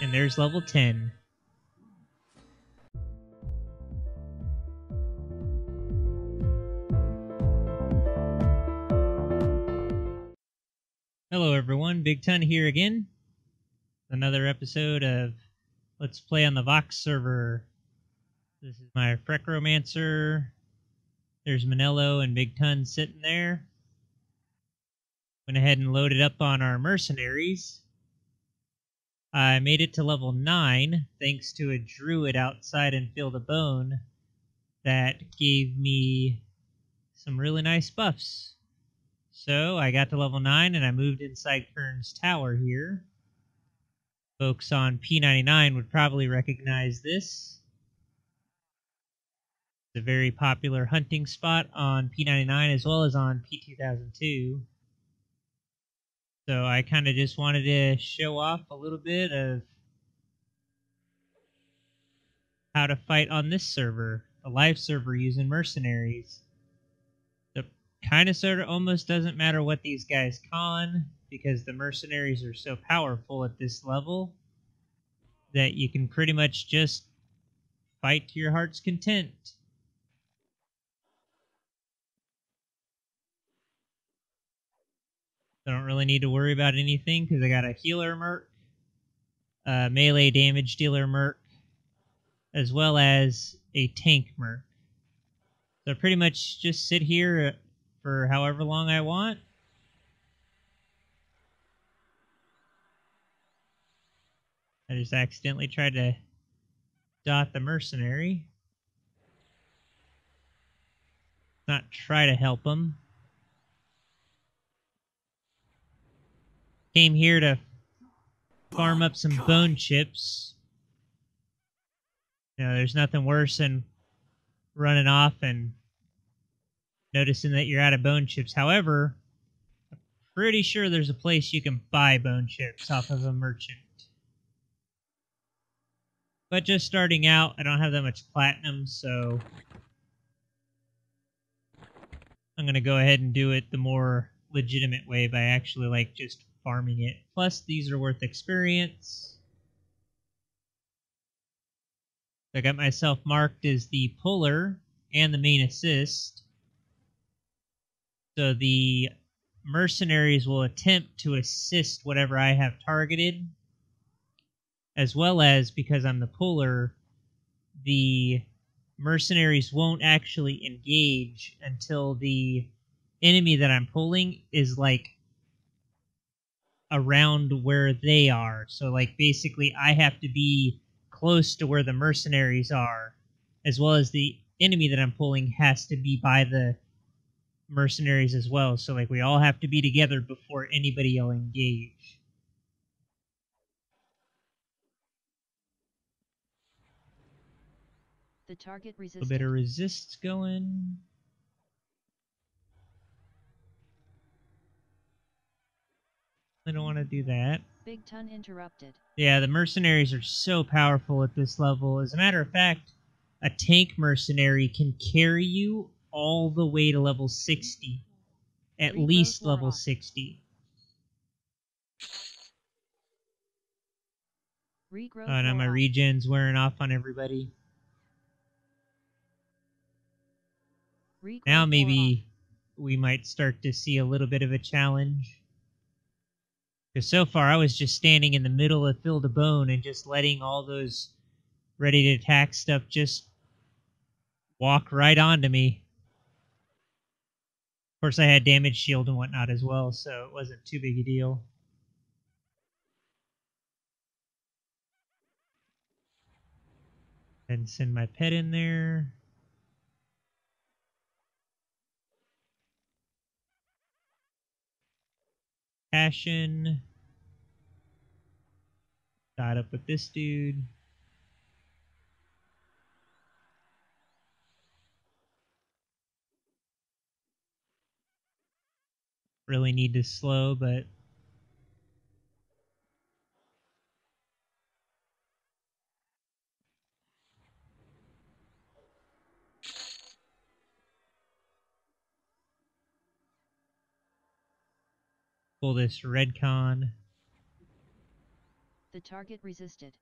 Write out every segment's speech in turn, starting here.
And there's level 10. Hello everyone, Big Ton here again. Another episode of Let's Play on the Vox server. This is my Phrecromancer. There's Manello and Big Ton sitting there. Went ahead and loaded up on our mercenaries. I made it to level 9 thanks to a druid outside in Field of Bone that gave me some really nice buffs. So I got to level 9 and I moved inside Kurn's Tower here. Folks on P99 would probably recognize this. It's a very popular hunting spot on P99 as well as on P2002. So I kind of just wanted to show off a little bit of how to fight on this server, a live server using mercenaries. The kind of sort of almost doesn't matter what these guys con because the mercenaries are so powerful at this level that you can pretty much just fight to your heart's content. I don't really need to worry about anything because I got a healer merc, a melee damage dealer merc, as well as a tank merc. So I pretty much just sit here uh, for however long I want. I just accidentally tried to dot the mercenary. Not try to help him. Came here to farm up some bone chips. You know, there's nothing worse than running off and noticing that you're out of bone chips. However, I'm pretty sure there's a place you can buy bone chips off of a merchant. But just starting out, I don't have that much platinum, so I'm going to go ahead and do it the more legitimate way by actually like just farming it. Plus, these are worth experience. I got myself marked as the puller and the main assist. So the mercenaries will attempt to assist whatever I have targeted. As well as, because I'm the puller, the mercenaries won't actually engage until the enemy that I'm pulling is like around where they are. So like basically I have to be close to where the mercenaries are, as well as the enemy that I'm pulling has to be by the mercenaries as well. So like we all have to be together before anybody will engage. The target A resisted. little bit of resists going. I don't want to do that. Big ton interrupted. Yeah, the mercenaries are so powerful at this level. As a matter of fact, a tank mercenary can carry you all the way to level 60. At least level off. 60. Regrowth Oh, now my regen's wearing off on everybody. Regrowth Now maybe we might start to see a little bit of a challenge. Because so far I was just standing in the middle of Field of Bone and just letting all those ready to attack stuff just walk right onto me. Of course, I had damage shield and whatnot as well, so it wasn't too big a deal. And send my pet in there. Passion. Got up with this dude. Really need to slow, but pull this red con. The target resisted.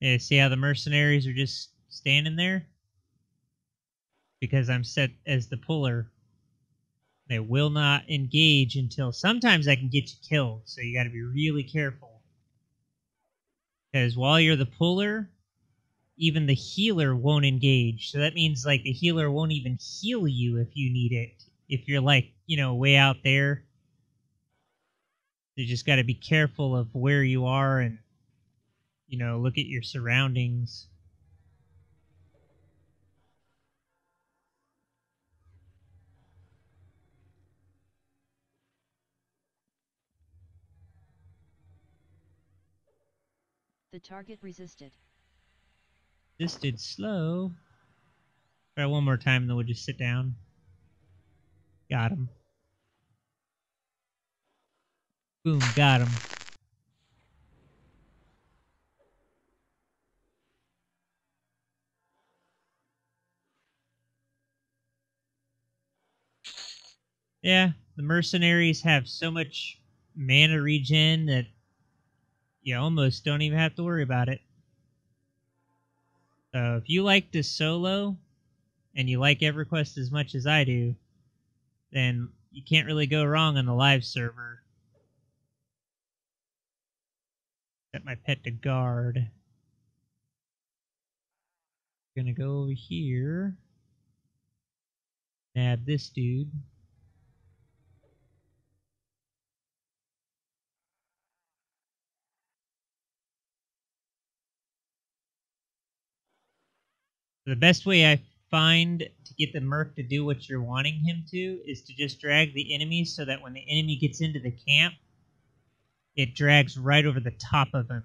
Yeah, see how the mercenaries are just standing there? Because I'm set as the puller. They will not engage until sometimes I can get you killed, so you got to be really careful. Because while you're the puller, even the healer won't engage. So that means like the healer won't even heal you if you need it. If you're like, you know, way out there. You just got to be careful of where you are and you know, look at your surroundings. The target resisted. This did slow. Try one more time, then we'll just sit down. Got him. Boom, got him. Yeah, the mercenaries have so much mana regen that you almost don't even have to worry about it. So if you like this solo and you like EverQuest as much as I do, then you can't really go wrong on the live server. Set my pet to guard. Gonna go over here. Nab this dude. The best way I find to get the merc to do what you're wanting him to is to just drag the enemy so that when the enemy gets into the camp, it drags right over the top of him.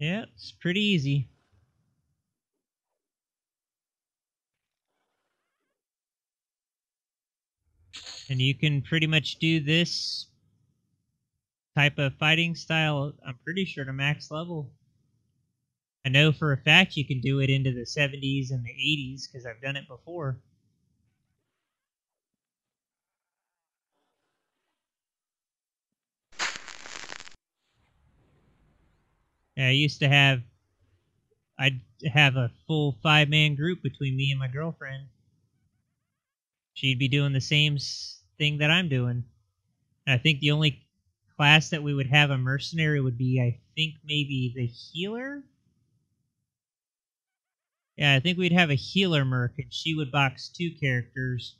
Yeah, it's pretty easy. And you can pretty much do this type of fighting style, I'm pretty sure, to max level. I know for a fact you can do it into the 70s and the 80s because I've done it before. I used to have I'd have a full five man group between me and my girlfriend. She'd be doing the same thing that I'm doing. And I think the only class that we would have a mercenary would be, I think, maybe the healer. Yeah, I think we'd have a healer merc, and she would box two characters,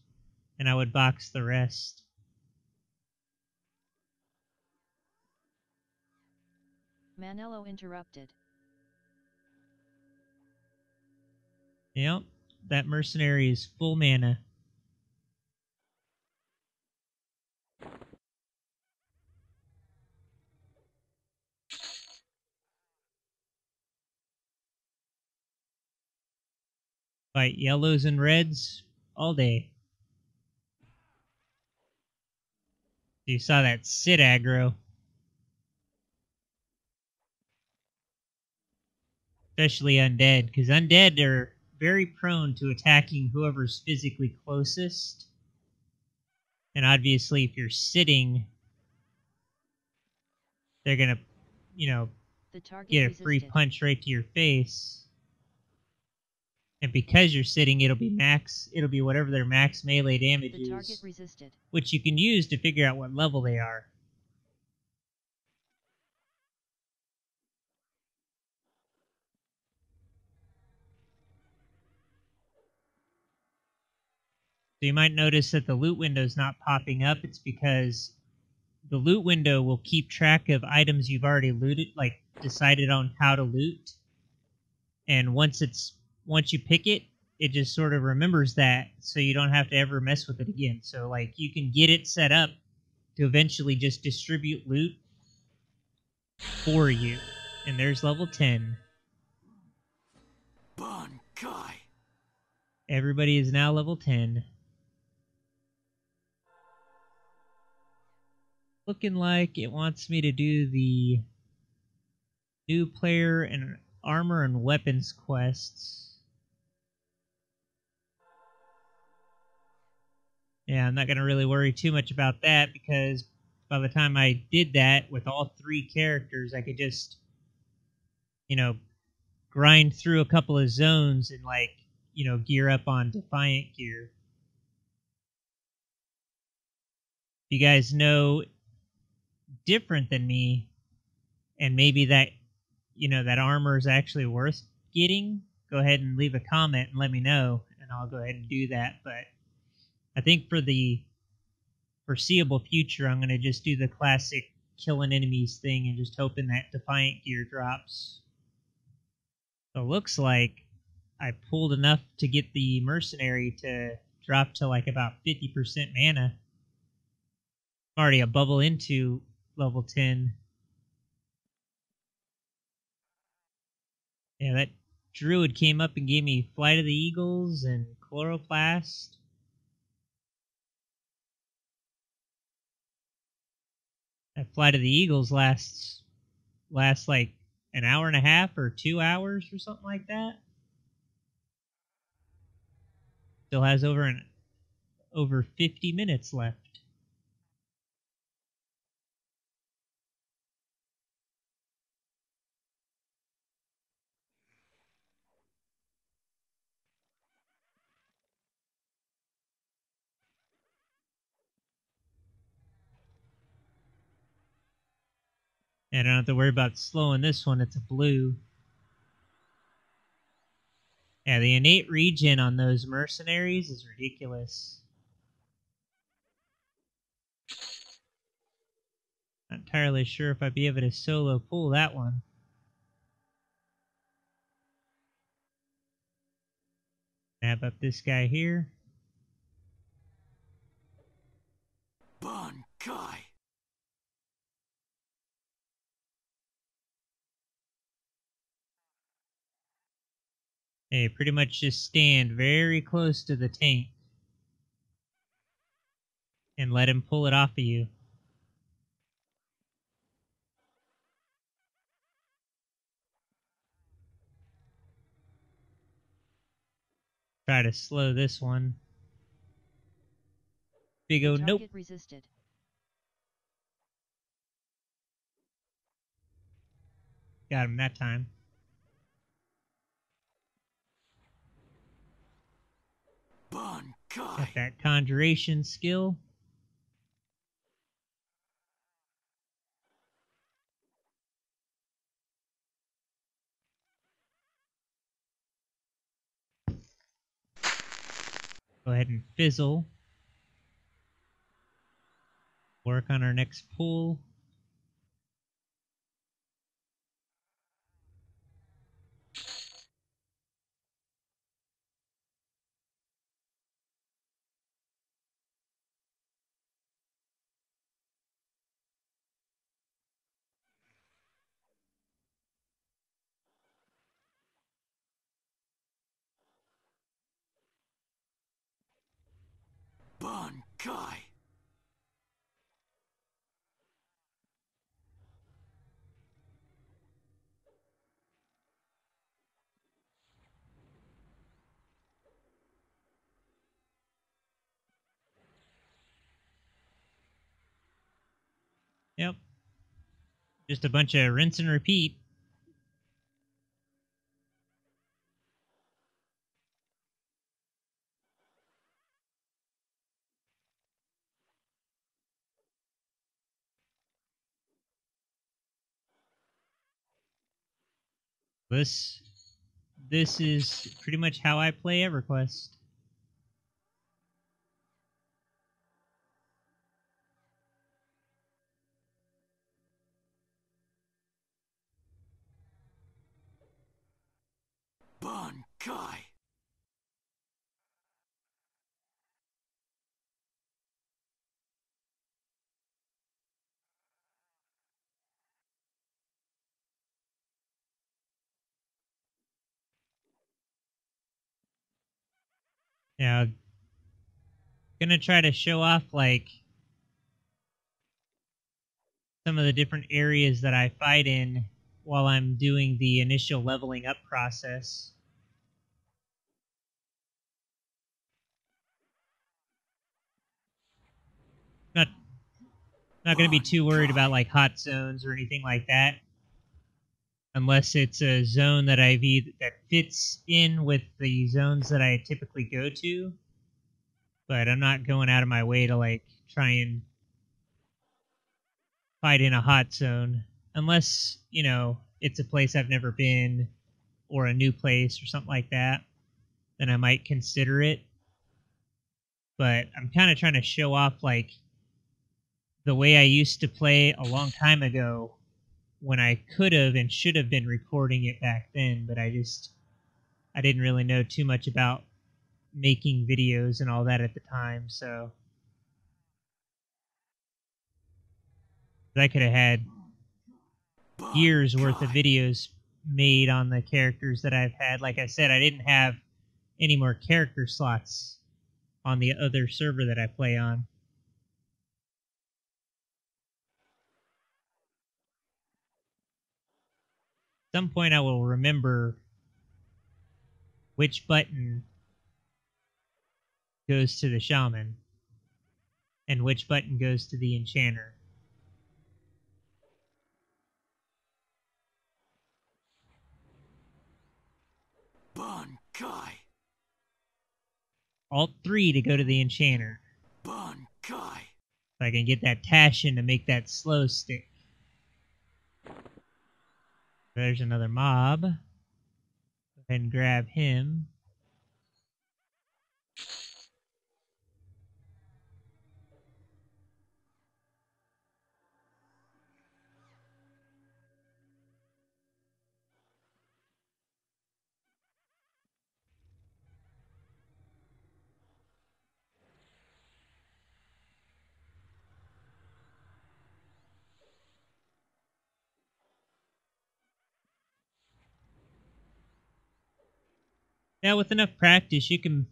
and I would box the rest. Manello interrupted. Yep, that mercenary is full mana. Fight yellows and reds all day. You saw that sit aggro. Especially undead, because undead are very prone to attacking whoever's physically closest. And obviously, if you're sitting, they're gonna, you know, get a resisted. free punch right to your face. And because you're sitting, it'll be max. It'll be whatever their max melee damage is, resisted. which you can use to figure out what level they are. So you might notice that the loot window is not popping up. It's because the loot window will keep track of items you've already looted, like decided on how to loot. And once it's once you pick it, it just sort of remembers that, so you don't have to ever mess with it again. So like you can get it set up to eventually just distribute loot for you. And there's level ten. Bon Kai. Everybody is now level ten. Looking like it wants me to do the new player and armor and weapons quests. Yeah, I'm not going to really worry too much about that because by the time I did that with all three characters, I could just, you know, grind through a couple of zones and, like, you know, gear up on Defiant gear. You guys know different than me, and maybe that, you know, that armor is actually worth getting, go ahead and leave a comment and let me know, and I'll go ahead and do that. But I think for the foreseeable future, I'm going to just do the classic killing enemies thing and just hoping that Defiant gear drops. So it looks like I pulled enough to get the mercenary to drop to like about 50% mana. I'm already a bubble into level 10. Yeah, that druid came up and gave me Flight of the Eagles and Chloroplast. That Flight of the Eagles lasts lasts like an hour and a half or two hours or something like that. Still has over an over 50 minutes left. I don't have to worry about slowing this one, it's a blue. Yeah, the innate regen on those mercenaries is ridiculous. Not entirely sure if I'd be able to solo pull that one. Nab up this guy here. Bankai. Hey, pretty much just stand very close to the tank and let him pull it off of you. Try to slow this one. Big O, nope. resisted. Got him that time. Got that conjuration skill. Go ahead and fizzle. Work on our next pull. Bankai. Yep. Just a bunch of rinse and repeat. This this is pretty much how I play EverQuest. Bankai. Yeah. Gonna try to show off like some of the different areas that I fight in while I'm doing the initial leveling up process. Not not going to be too worried about like hot zones or anything like that unless it's a zone that I've either, that fits in with the zones that I typically go to. But I'm not going out of my way to like try and fight in a hot zone unless, you know, it's a place I've never been or a new place or something like that. Then I might consider it. But I'm kind of trying to show off like the way I used to play a long time ago when I could have and should have been recording it back then, but I just I didn't really know too much about making videos and all that at the time, so I could have had years worth of videos made on the characters that I've had. Like I said, I didn't have any more character slots on the other server that I play on. Some point I will remember which button goes to the shaman and which button goes to the enchanter. Bankai. Alt 3 to go to the enchanter. Bankai. So I can get that Tashan to make that slow stick. There's another mob. Go ahead and grab him. Now, with enough practice, you can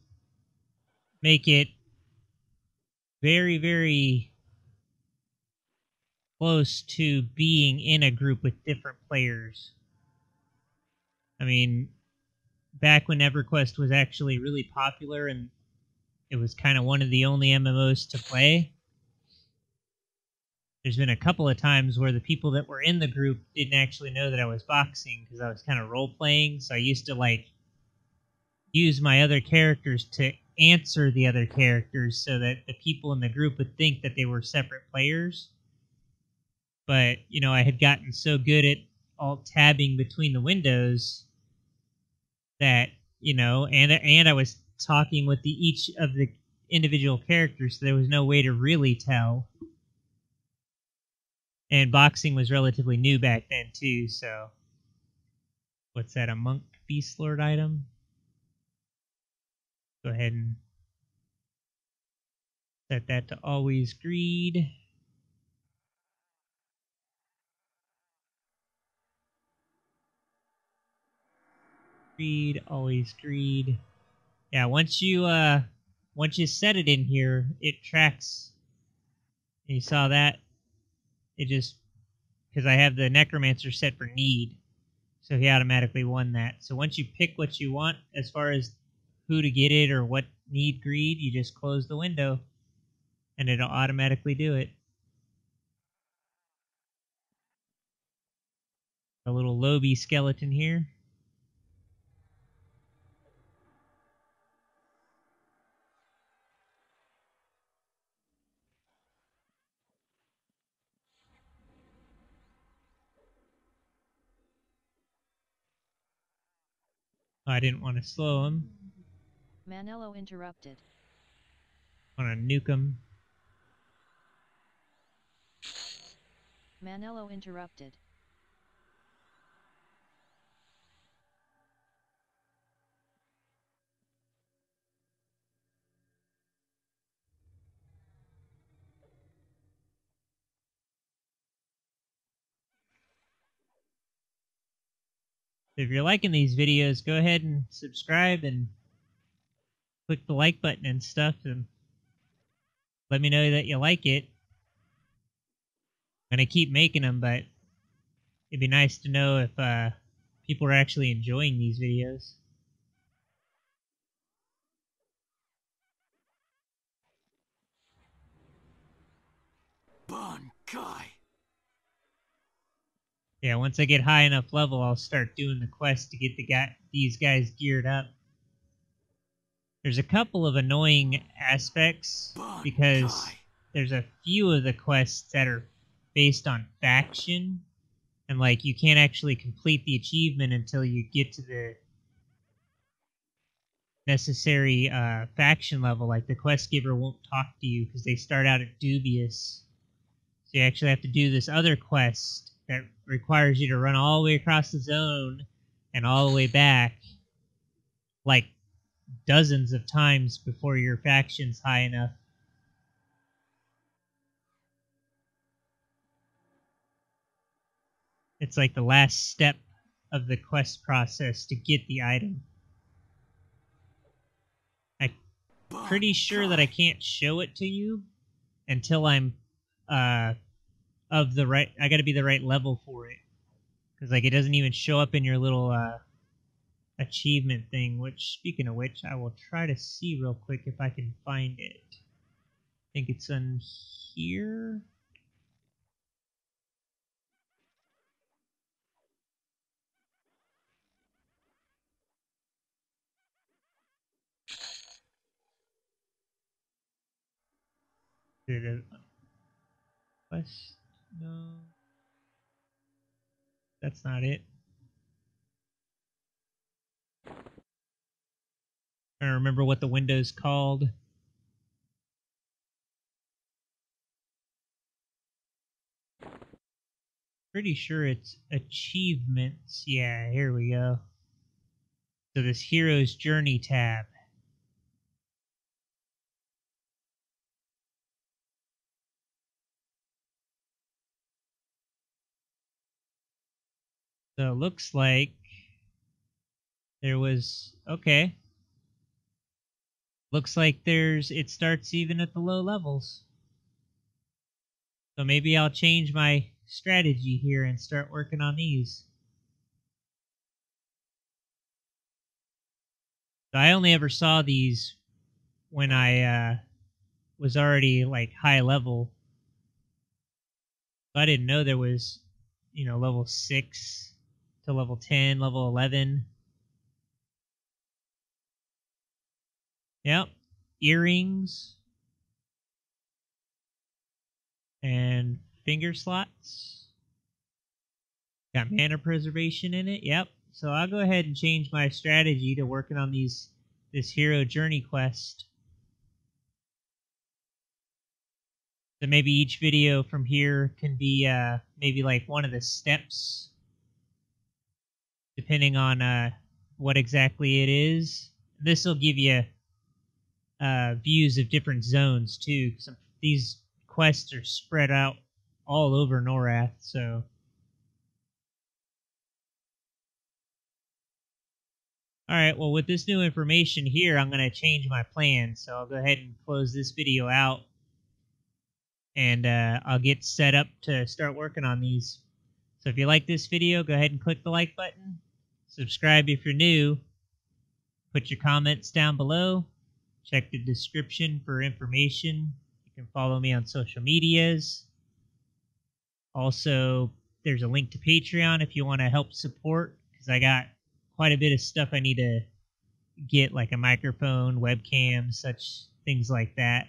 make it very, very close to being in a group with different players. I mean, back when EverQuest was actually really popular and it was kind of one of the only MMOs to play, there's been a couple of times where the people that were in the group didn't actually know that I was boxing because I was kind of role playing. So I used to like use my other characters to answer the other characters so that the people in the group would think that they were separate players. But, you know, I had gotten so good at alt tabbing between the windows that, you know, and and I was talking with the each of the individual characters, so there was no way to really tell. And boxing was relatively new back then too, so what's that, a monk beast lord item? Go ahead and set that to always greed. Greed, always greed. Yeah, once you uh once you set it in here, it tracks. You saw that? It just because I have the necromancer set for need. So he automatically won that. So once you pick what you want as far as who to get it or what need greed, you just close the window and it'll automatically do it. A little Lobi skeleton here. I didn't want to slow him. Manello interrupted. Want to nuke him. Manello interrupted. If you're liking these videos, go ahead and subscribe and click the like button and stuff and let me know that you like it. gonna keep making them, but it'd be nice to know if uh, people are actually enjoying these videos. Bon Kai. Yeah, once I get high enough level, I'll start doing the quest to get the guy these guys geared up. There's a couple of annoying aspects because there's a few of the quests that are based on faction and like you can't actually complete the achievement until you get to the necessary uh, faction level. Like the quest giver won't talk to you because they start out at dubious. So you actually have to do this other quest that requires you to run all the way across the zone and all the way back. Like dozens of times before your faction's high enough it's like the last step of the quest process to get the item. I'm pretty sure that I can't show it to you until I'm uh of the right I got to be the right level for it. Cuz like it doesn't even show up in your little uh achievement thing, which speaking of which, I will try to see real quick if I can find it. I think it's in here. Quest? No. That's not it. I don't remember what the window's called. Pretty sure it's achievements. Yeah, here we go. So this hero's journey tab. So it looks like there was okay. Looks like there's it starts even at the low levels. So maybe I'll change my strategy here and start working on these. So I only ever saw these when I uh, was already like high level. I didn't know there was, you know, level 6 to level 10, level 11. Yep. Earrings. And finger slots. Got mana preservation in it. Yep. So I'll go ahead and change my strategy to working on these this hero journey quest. So maybe each video from here can be uh, maybe like one of the steps, depending on uh, what exactly it is. This will give you uh, views of different zones too. Cause these quests are spread out all over Norrath, so. Alright, well, with this new information here, I'm going to change my plan. So I'll go ahead and close this video out. And uh, I'll get set up to start working on these. So if you like this video, go ahead and click the like button. Subscribe if you're new. Put your comments down below. Check the description for information. You can follow me on social medias. Also, there's a link to Patreon if you want to help support, because I got quite a bit of stuff I need to get, like a microphone, webcam, such things like that.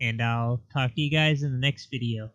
And I'll talk to you guys in the next video.